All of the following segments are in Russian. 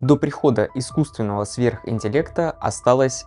До прихода искусственного сверхинтеллекта осталось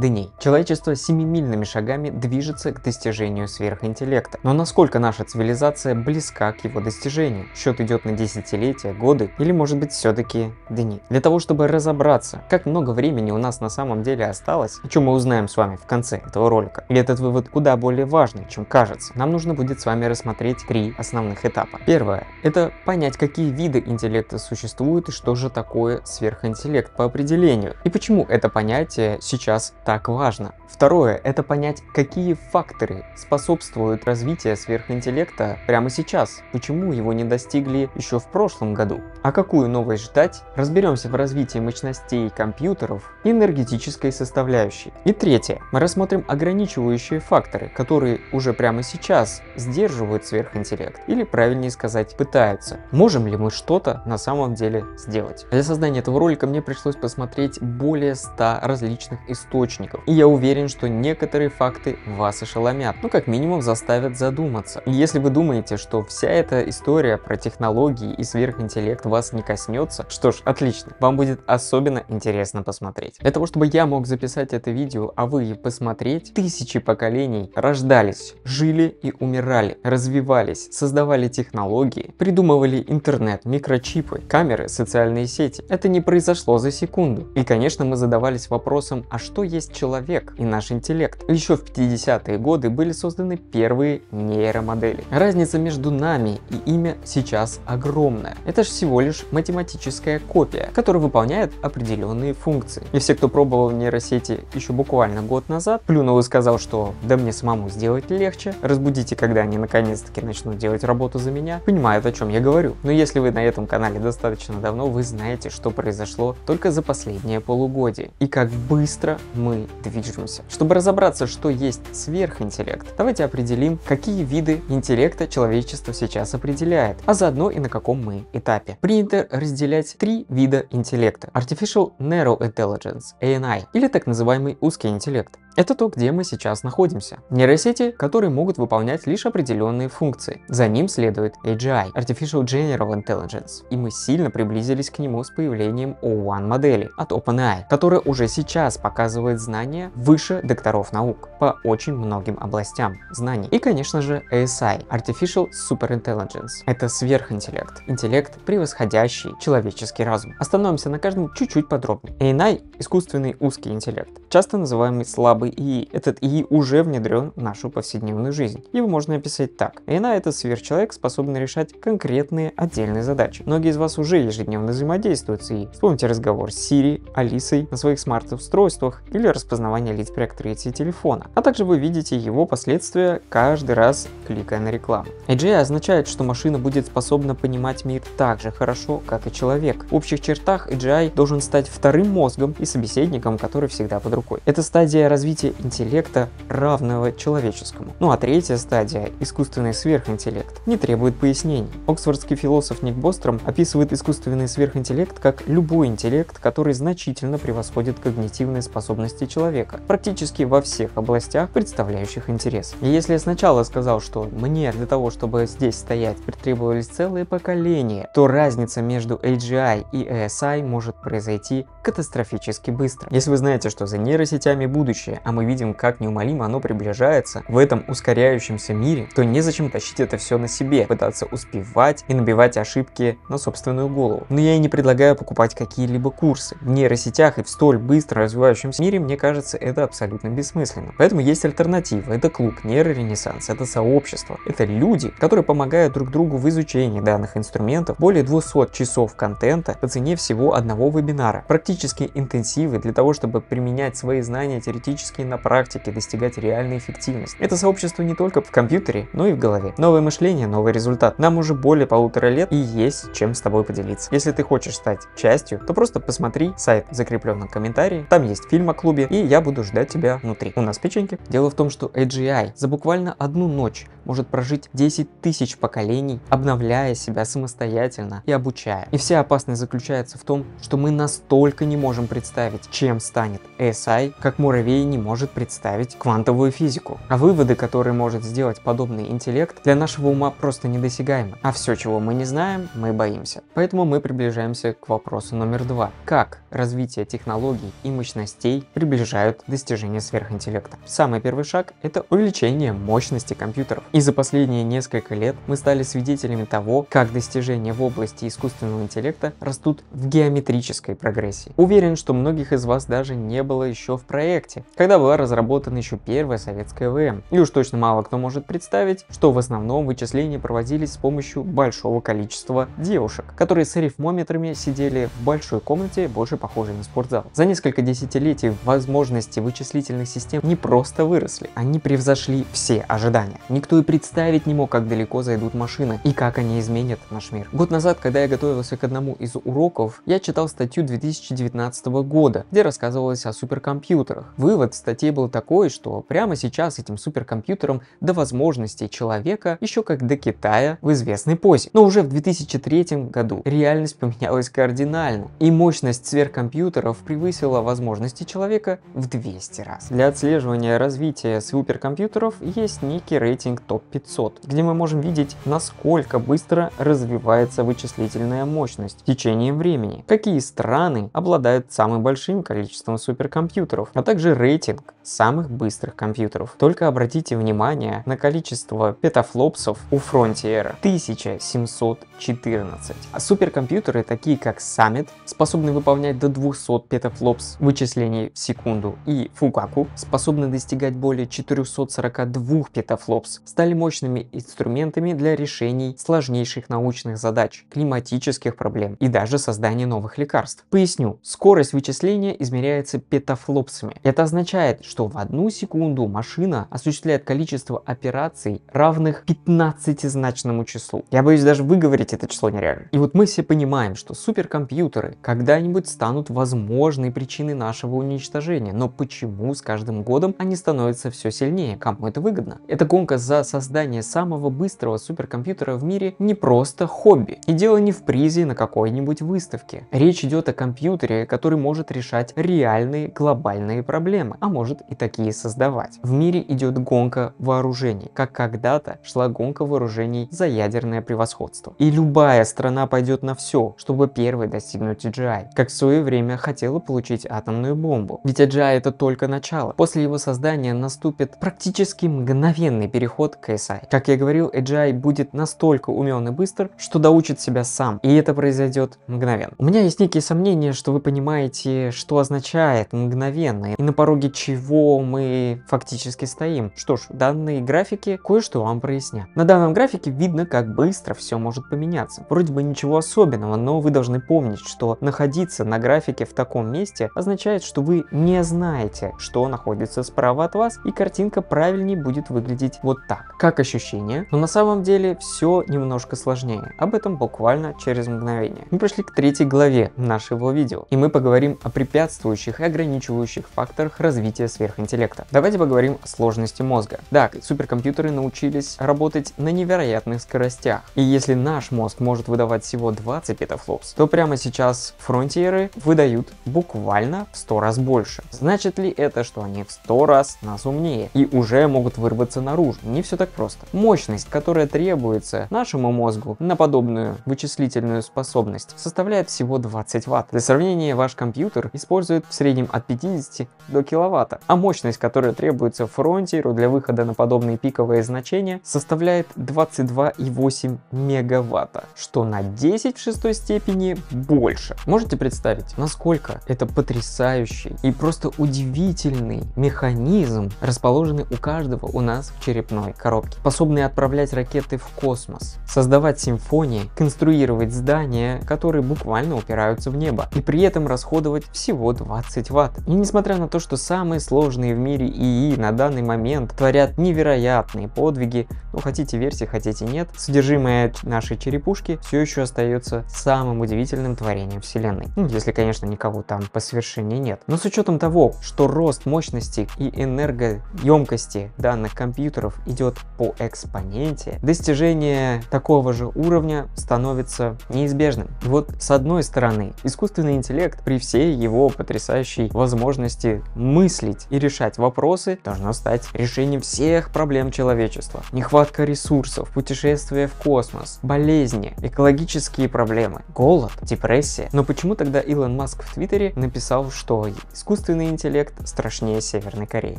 дней. Человечество семимильными шагами движется к достижению сверхинтеллекта. Но насколько наша цивилизация близка к его достижению? Счет идет на десятилетия, годы или может быть все-таки дни? Для того, чтобы разобраться, как много времени у нас на самом деле осталось, о чем мы узнаем с вами в конце этого ролика, и этот вывод куда более важный, чем кажется, нам нужно будет с вами рассмотреть три основных этапа. Первое – это понять, какие виды интеллекта существуют и что же такое сверхинтеллект по определению, и почему это понятие сейчас так важно. Второе – это понять, какие факторы способствуют развитию сверхинтеллекта прямо сейчас, почему его не достигли еще в прошлом году. А какую новость ждать, разберемся в развитии мощностей компьютеров и энергетической составляющей. И третье, мы рассмотрим ограничивающие факторы, которые уже прямо сейчас сдерживают сверхинтеллект, или правильнее сказать, пытаются. Можем ли мы что-то на самом деле сделать? Для создания этого ролика мне пришлось посмотреть более 100 различных источников источников. И я уверен, что некоторые факты вас ошеломят, ну как минимум заставят задуматься. Если вы думаете, что вся эта история про технологии и сверхинтеллект вас не коснется, что ж, отлично, вам будет особенно интересно посмотреть. Для того, чтобы я мог записать это видео, а вы посмотреть, тысячи поколений рождались, жили и умирали, развивались, создавали технологии, придумывали интернет, микрочипы, камеры, социальные сети. Это не произошло за секунду. И, конечно, мы задавались вопросом, а что есть есть человек и наш интеллект. Еще в 50-е годы были созданы первые нейромодели. Разница между нами и ими сейчас огромная. Это же всего лишь математическая копия, которая выполняет определенные функции. И все, кто пробовал нейросети еще буквально год назад, плюнул и сказал, что да мне самому сделать легче, разбудите, когда они наконец-таки начнут делать работу за меня, понимают, о чем я говорю. Но если вы на этом канале достаточно давно, вы знаете, что произошло только за последнее полугодие. И как быстро мы движемся. Чтобы разобраться, что есть сверхинтеллект, давайте определим, какие виды интеллекта человечество сейчас определяет, а заодно и на каком мы этапе. Принято разделять три вида интеллекта. Artificial Narrow Intelligence, ANI, или так называемый узкий интеллект. Это то, где мы сейчас находимся. Нейросети, которые могут выполнять лишь определенные функции. За ним следует AGI, Artificial General Intelligence, и мы сильно приблизились к нему с появлением O1 модели от OpenAI, которая уже сейчас показывает знания выше докторов наук по очень многим областям знаний. И, конечно же, ASI, Artificial Super Intelligence. Это сверхинтеллект, интеллект, превосходящий человеческий разум. Остановимся на каждом чуть-чуть подробнее. ANI – искусственный узкий интеллект, часто называемый слабый ИИ. Этот ИИ уже внедрен в нашу повседневную жизнь. Его можно описать так. Эйна это сверхчеловек, способный решать конкретные отдельные задачи. Многие из вас уже ежедневно взаимодействуют с ИИ. Вспомните разговор с Siri, Алисой на своих смарт-устройствах или распознавание лиц при открытии телефона. А также вы видите его последствия каждый раз, кликая на рекламу. AGI означает, что машина будет способна понимать мир так же хорошо, как и человек. В общих чертах AGI должен стать вторым мозгом и собеседником, который всегда под рукой. Это стадия развития интеллекта, равного человеческому. Ну а третья стадия, искусственный сверхинтеллект, не требует пояснений. Оксфордский философ Ник Бостром описывает искусственный сверхинтеллект как любой интеллект, который значительно превосходит когнитивные способности человека, практически во всех областях, представляющих интерес. И если я сначала сказал, что мне для того, чтобы здесь стоять, потребовались целые поколения, то разница между AGI и ASI может произойти катастрофически быстро. Если вы знаете, что за нейросетями будущее, а мы видим, как неумолимо оно приближается в этом ускоряющемся мире, то незачем тащить это все на себе, пытаться успевать и набивать ошибки на собственную голову. Но я и не предлагаю покупать какие-либо курсы. В нейросетях и в столь быстро развивающемся мире, мне кажется, это абсолютно бессмысленно. Поэтому есть альтернатива. Это клуб нейроренессанс, это сообщество. Это люди, которые помогают друг другу в изучении данных инструментов. Более 200 часов контента по цене всего одного вебинара. Практически интенсивы для того, чтобы применять свои знания теоретически и на практике достигать реальной эффективности. Это сообщество не только в компьютере, но и в голове. Новое мышление, новый результат. Нам уже более полутора лет и есть чем с тобой поделиться. Если ты хочешь стать частью, то просто посмотри сайт в закрепленном комментарии. Там есть фильм о клубе клубе, и я буду ждать тебя внутри. У нас печеньки. Дело в том, что AGI за буквально одну ночь может прожить 10 тысяч поколений, обновляя себя самостоятельно и обучая. И вся опасность заключается в том, что мы настолько не можем представить, чем станет ASI, как муравей не может представить квантовую физику. А выводы, которые может сделать подобный интеллект, для нашего ума просто недосягаемы. А все, чего мы не знаем, мы боимся. Поэтому мы приближаемся к вопросу номер два. Как развитие технологий и мощностей приближают достижение сверхинтеллекта? Самый первый шаг – это увеличение мощности компьютеров. И за последние несколько лет мы стали свидетелями того, как достижения в области искусственного интеллекта растут в геометрической прогрессии. Уверен, что многих из вас даже не было еще в проекте, когда была разработана еще первая советская ВМ. И уж точно мало кто может представить, что в основном вычисления проводились с помощью большого количества девушек, которые с арифмометрами сидели в большой комнате, больше похожей на спортзал. За несколько десятилетий возможности вычислительных систем не просто выросли, они превзошли все ожидания. Никто и представить не мог, как далеко зайдут машины и как они изменят наш мир. Год назад, когда я готовился к одному из уроков, я читал статью 2019 года, где рассказывалось о суперкомпьютерах. Вывод в статье был такой, что прямо сейчас этим суперкомпьютерам до возможностей человека еще как до Китая в известной позе. Но уже в 2003 году реальность поменялась кардинально, и мощность сверхкомпьютеров превысила возможности человека в 200 раз. Для отслеживания развития суперкомпьютеров есть некий рейтинг топ топ-500, где мы можем видеть, насколько быстро развивается вычислительная мощность в течение времени, какие страны обладают самым большим количеством суперкомпьютеров, а также рейтинг самых быстрых компьютеров. Только обратите внимание на количество петафлопсов у Frontier 1714. А суперкомпьютеры, такие как Summit, способны выполнять до 200 петафлопс вычислений в секунду, и Fugaku способны достигать более 442 петафлопс, стали мощными инструментами для решений сложнейших научных задач, климатических проблем и даже создания новых лекарств. Поясню, скорость вычисления измеряется петафлопсами. Это означает, что в одну секунду машина осуществляет количество операций, равных 15-значному числу. Я боюсь даже выговорить это число нереально. И вот мы все понимаем, что суперкомпьютеры когда-нибудь станут возможной причиной нашего уничтожения. Но почему с каждым годом они становятся все сильнее? Кому это выгодно? Это гонка за создание самого быстрого суперкомпьютера в мире не просто хобби. И дело не в призе на какой-нибудь выставке. Речь идет о компьютере, который может решать реальные глобальные проблемы, а может и такие создавать. В мире идет гонка вооружений, как когда-то шла гонка вооружений за ядерное превосходство. И любая страна пойдет на все, чтобы первой достигнуть AGI, как в свое время хотела получить атомную бомбу. Ведь AGI это только начало. После его создания наступит практически мгновенный переход к KSI. Как я говорил, AGI будет настолько умен и быстр, что доучит себя сам, и это произойдет мгновенно. У меня есть некие сомнения, что вы понимаете, что означает мгновенно, и на пороге чего мы фактически стоим. Что ж, данные графики кое-что вам прояснят. На данном графике видно, как быстро все может поменяться. Вроде бы ничего особенного, но вы должны помнить, что находиться на графике в таком месте означает, что вы не знаете, что находится справа от вас, и картинка правильнее будет выглядеть вот так как ощущение, но на самом деле все немножко сложнее. Об этом буквально через мгновение. Мы пришли к третьей главе нашего видео, и мы поговорим о препятствующих и ограничивающих факторах развития сверхинтеллекта. Давайте поговорим о сложности мозга. Да, суперкомпьютеры научились работать на невероятных скоростях, и если наш мозг может выдавать всего 20 петафлопс, то прямо сейчас фронтиры выдают буквально в 100 раз больше. Значит ли это, что они в 100 раз нас умнее и уже могут вырваться наружу? Не все так просто. Мощность, которая требуется нашему мозгу на подобную вычислительную способность, составляет всего 20 Вт. Для сравнения, ваш компьютер использует в среднем от 50 до киловатта, а мощность, которая требуется фронтиру для выхода на подобные пиковые значения, составляет 22,8 мегаватта, что на 10 в шестой степени больше. Можете представить, насколько это потрясающий и просто удивительный механизм, расположенный у каждого у нас в черепной коробке коробки, способные отправлять ракеты в космос, создавать симфонии, конструировать здания, которые буквально упираются в небо, и при этом расходовать всего 20 ватт. И несмотря на то, что самые сложные в мире ИИ на данный момент творят невероятные подвиги, ну хотите верьте, хотите нет, содержимое нашей черепушки все еще остается самым удивительным творением вселенной. Ну, если, конечно, никого там по совершении нет. Но с учетом учетом того, что рост мощности и энергоемкости данных компьютеров идет по экспоненте, достижение такого же уровня становится неизбежным. Вот с одной стороны, искусственный интеллект при всей его потрясающей возможности мыслить и решать вопросы должно стать решением всех проблем человечества. Нехватка ресурсов, путешествия в космос, болезни, экологические проблемы, голод, депрессия. Но почему тогда Илон Маск в Твиттере написал, что искусственный интеллект страшнее Северной Кореи?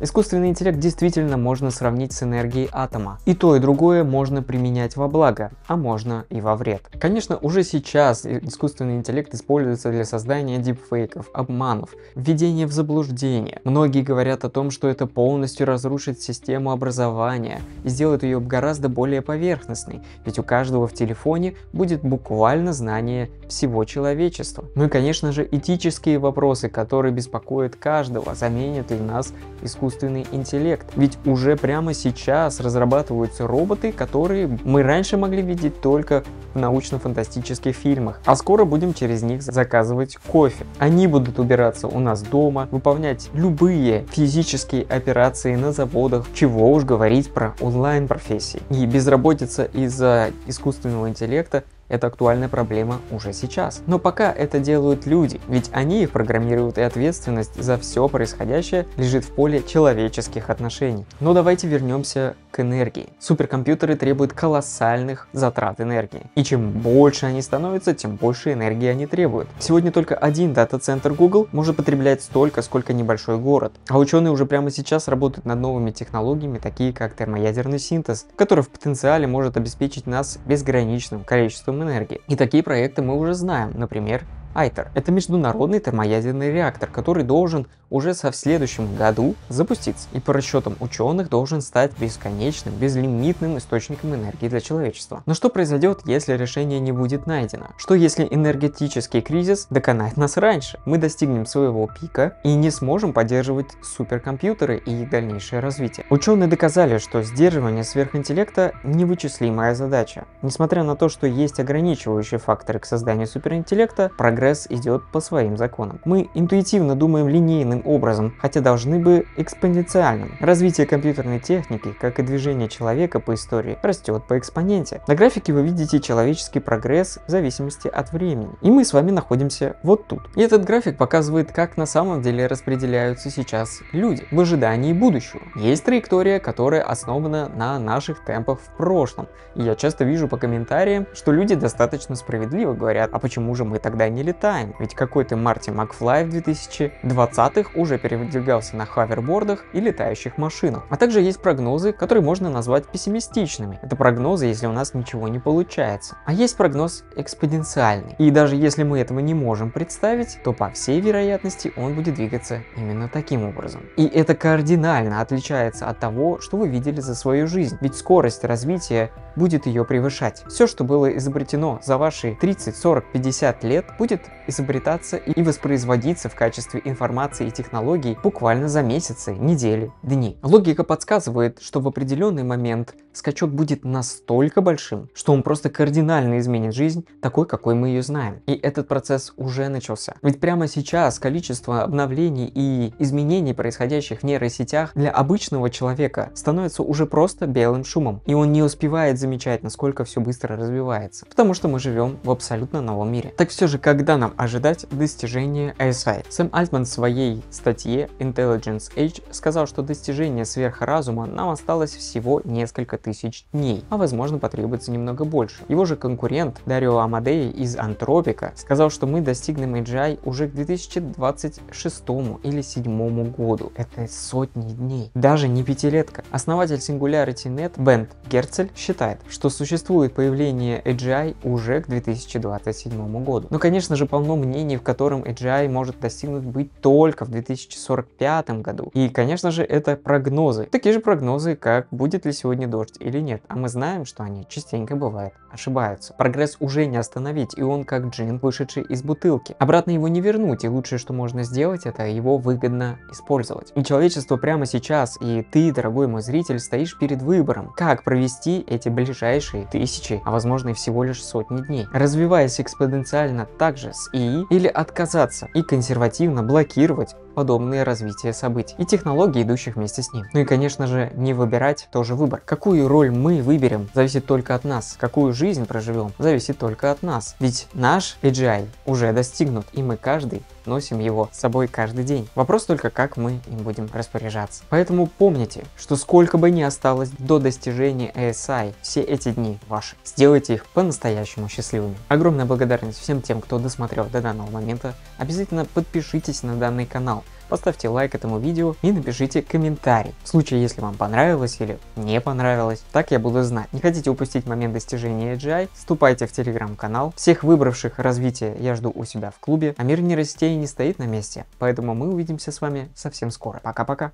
Искусственный интеллект действительно можно сравнить с энергией атома. И то, и другое можно применять во благо, а можно и во вред. Конечно, уже сейчас искусственный интеллект используется для создания дипфейков, обманов, введения в заблуждение. Многие говорят о том, что это полностью разрушит систему образования и сделает ее гораздо более поверхностной, ведь у каждого в телефоне будет буквально знание всего человечества. Ну и конечно же этические вопросы, которые беспокоят каждого, заменит ли нас искусственный интеллект. Ведь уже прямо сейчас разрабатываются роботы, которые мы раньше могли видеть только в научно-фантастических фильмах, а скоро будем через них заказывать кофе. Они будут убираться у нас дома, выполнять любые физические операции на заводах, чего уж говорить про онлайн-профессии. И безработица из-за искусственного интеллекта это актуальная проблема уже сейчас. Но пока это делают люди, ведь они их программируют и ответственность за все происходящее лежит в поле человеческих отношений. Но давайте вернемся к энергии. Суперкомпьютеры требуют колоссальных затрат энергии. И чем больше они становятся, тем больше энергии они требуют. Сегодня только один дата-центр Google может потреблять столько, сколько небольшой город. А ученые уже прямо сейчас работают над новыми технологиями, такие как термоядерный синтез, который в потенциале может обеспечить нас безграничным количеством. И такие проекты мы уже знаем, например, ITER. Это международный термоядерный реактор, который должен уже со в следующем году запуститься. И по расчетам ученых должен стать бесконечным, безлимитным источником энергии для человечества. Но что произойдет, если решение не будет найдено? Что если энергетический кризис доконает нас раньше? Мы достигнем своего пика и не сможем поддерживать суперкомпьютеры и их дальнейшее развитие. Ученые доказали, что сдерживание сверхинтеллекта невычислимая задача. Несмотря на то, что есть ограничивающие факторы к созданию суперинтеллекта, прогресс идет по своим законам. Мы интуитивно думаем линейным образом, хотя должны бы экспоненциальным. Развитие компьютерной техники, как и движение человека по истории, растет по экспоненте. На графике вы видите человеческий прогресс в зависимости от времени. И мы с вами находимся вот тут. И этот график показывает, как на самом деле распределяются сейчас люди в ожидании будущего. Есть траектория, которая основана на наших темпах в прошлом. И я часто вижу по комментариям, что люди достаточно справедливо говорят, а почему же мы тогда не летаем? Ведь какой-то Марти Макфлай в 2020-х уже передвигался на хавербордах и летающих машинах. А также есть прогнозы, которые можно назвать пессимистичными. Это прогнозы, если у нас ничего не получается. А есть прогноз экспоненциальный. И даже если мы этого не можем представить, то по всей вероятности он будет двигаться именно таким образом. И это кардинально отличается от того, что вы видели за свою жизнь. Ведь скорость развития будет ее превышать. Все, что было изобретено за ваши 30, 40, 50 лет, будет изобретаться и воспроизводиться в качестве информации и технологий буквально за месяцы, недели, дни. Логика подсказывает, что в определенный момент скачок будет настолько большим, что он просто кардинально изменит жизнь такой, какой мы ее знаем. И этот процесс уже начался. Ведь прямо сейчас количество обновлений и изменений, происходящих в нейросетях, для обычного человека становится уже просто белым шумом. И он не успевает замечать, насколько все быстро развивается. Потому что мы живем в абсолютно новом мире. Так все же, когда нам ожидать достижения ASI? Сэм Альтман в своей статье Intelligence Age сказал, что достижение сверхразума нам осталось всего несколько тысяч дней, а возможно потребуется немного больше. Его же конкурент Дарио Амадей из Антропика сказал, что мы достигнем AGI уже к 2026 или 2007 году. Это сотни дней, даже не пятилетка. Основатель SingularityNet Бент Герцель считает, что существует появление AGI уже к 2027 году. Но конечно же полно мнений, в котором AGI может достигнуть быть только в 2045 году. И конечно же это прогнозы. Такие же прогнозы, как будет ли сегодня дождь или нет. А мы знаем, что они частенько бывают ошибаются. Прогресс уже не остановить, и он как джин, вышедший из бутылки. Обратно его не вернуть, и лучшее, что можно сделать, это его выгодно использовать. И человечество прямо сейчас, и ты, дорогой мой зритель, стоишь перед выбором, как провести эти ближайшие тысячи, а возможно и всего лишь сотни дней. Развиваясь экспоненциально с ИИ, или отказаться и консервативно блокировать подобные развития событий и технологий, идущих вместе с ним. Ну и, конечно же, не выбирать тоже выбор. Какую роль мы выберем, зависит только от нас. Какую жизнь проживем, зависит только от нас. Ведь наш AGI уже достигнут, и мы каждый носим его с собой каждый день. Вопрос только, как мы им будем распоряжаться. Поэтому помните, что сколько бы ни осталось до достижения ASI, все эти дни ваши, сделайте их по-настоящему счастливыми. Огромная благодарность всем тем, кто досмотрел до данного момента. Обязательно подпишитесь на данный канал поставьте лайк этому видео и напишите комментарий. В случае, если вам понравилось или не понравилось, так я буду знать. Не хотите упустить момент достижения AGI, вступайте в телеграм-канал. Всех выбравших развитие я жду у себя в клубе, а мир не растей не стоит на месте. Поэтому мы увидимся с вами совсем скоро. Пока-пока.